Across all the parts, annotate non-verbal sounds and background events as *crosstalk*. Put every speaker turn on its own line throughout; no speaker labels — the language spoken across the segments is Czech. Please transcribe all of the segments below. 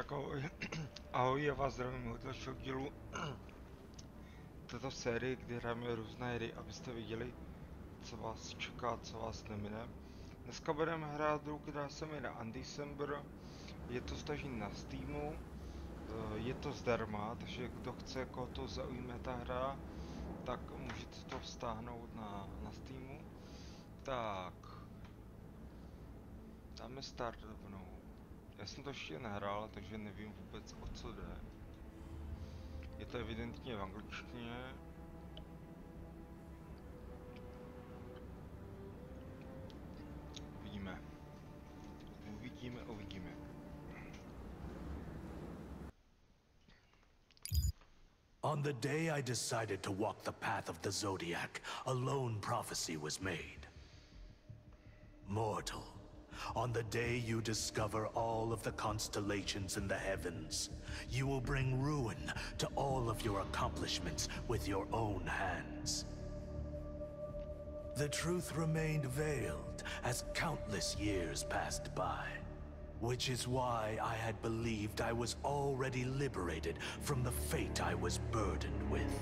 Tak ahoj, *clears throat* ahoj, já vás zdravím od dalšího dílu *clears throat* této série, kdy hrajeme různé hry, abyste viděli, co vás čeká, co vás nemine. Dneska budeme hrát hru, která se jmenuje Undecember, je to stažení na Steamu, eh, je to zdarma, takže kdo chce, koho to zaujme ta hra, tak můžete to stáhnout na, na Steamu. Tak, dáme start rovnou. Já jsem to ještě nehrál, takže nevím vůbec o co jde. Je to evidentně v angličtině. Vidíme. Uvidíme, uvidíme.
On the day I decided to walk the path of the Zodiac, a lone prophecy was made. Mortal, on the day you discover all of the constellations in the heavens, you will bring ruin to all of your accomplishments with your own hands. The truth remained veiled as countless years passed by. Which is why I had believed I was already liberated from the fate I was burdened with.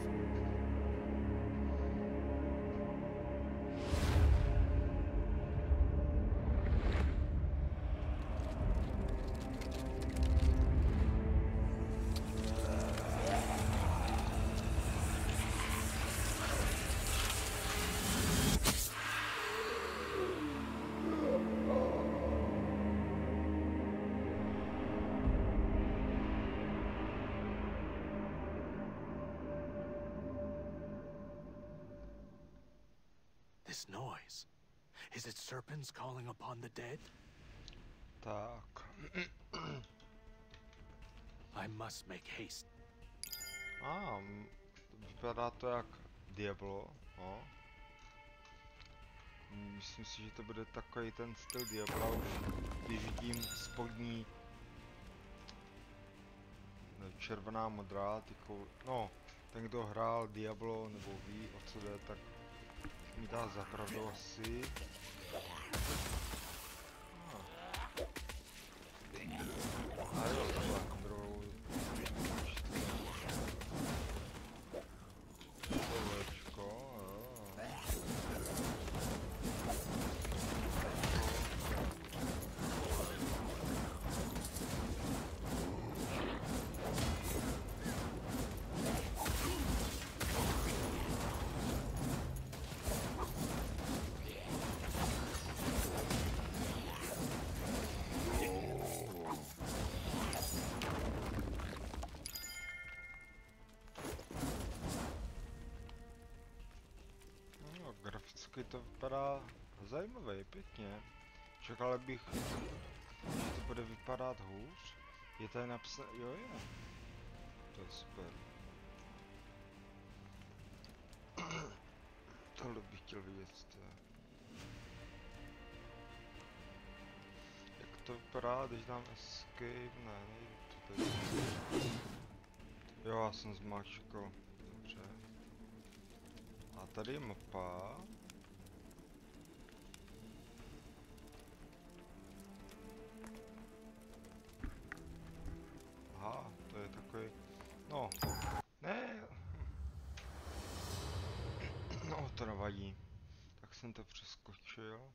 Is it serpents calling upon the dead?
Tak.
I must make haste.
A, vypadá to jak Diablo, no. Myslím si, že to bude takový ten styl Diabla, už když vidím spodní červená, modrá, ty kou... no, ten kdo hrál Diablo nebo ví o co jde, tak mi da za prawosy. To vypadá zajímavě, pěkně. Čekal bych, že to bude vypadat hůř. Je tady napsané, jo je. To je super. *clears throat* Tohle bych chtěl vidět. To je. Jak to vypadá, když dám escape? Ne, nejde to tady. Jo, já jsem zmáčkal. Dobře. A tady je mapa. To nevadí. Tak jsem to přeskočil.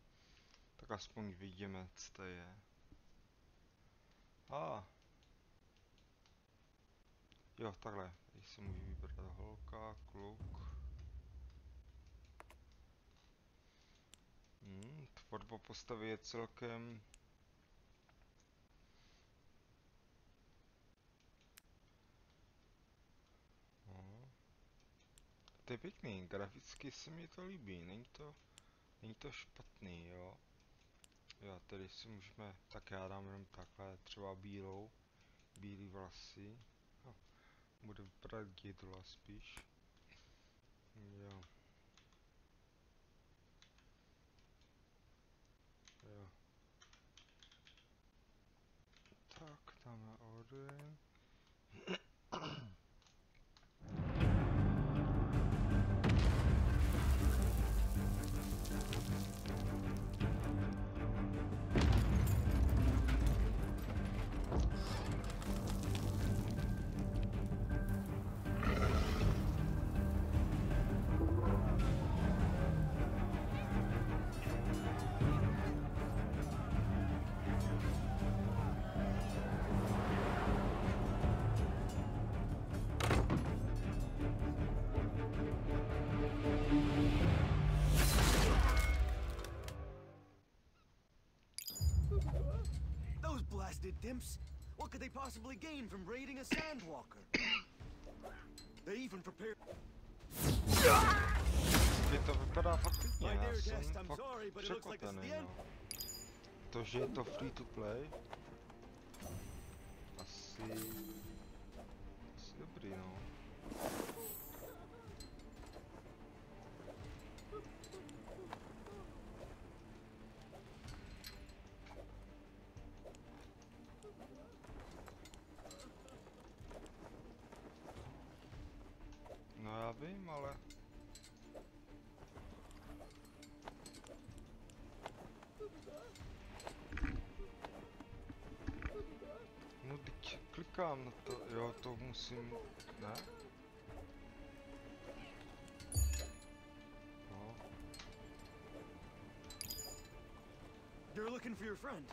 Tak aspoň vidíme, co to je. A. Jo, takhle. Tady si můžu vybrat holka, kluk. Hmm, tvorba postavy je celkem... Je pěkný, graficky se mi to líbí, není to, není to špatný, jo. Jo, tady si můžeme, tak já dám jenom takhle, třeba bílou, bílý vlasy. No, bude vypadat dědula spíš. Jo. Jo. Tak, dáme Odin. dimps.
What could they possibly gain from raiding a sandwalker? *coughs* they even prepared...
Ty to vypadá já jsem fakt no. To, že je to free to play, asi... Asi dobrý, no. Ну кликам на то, я то мусим, да?
You're looking for your friend.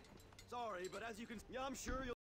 Sorry, but as you can... Yeah, I'm sure you'll...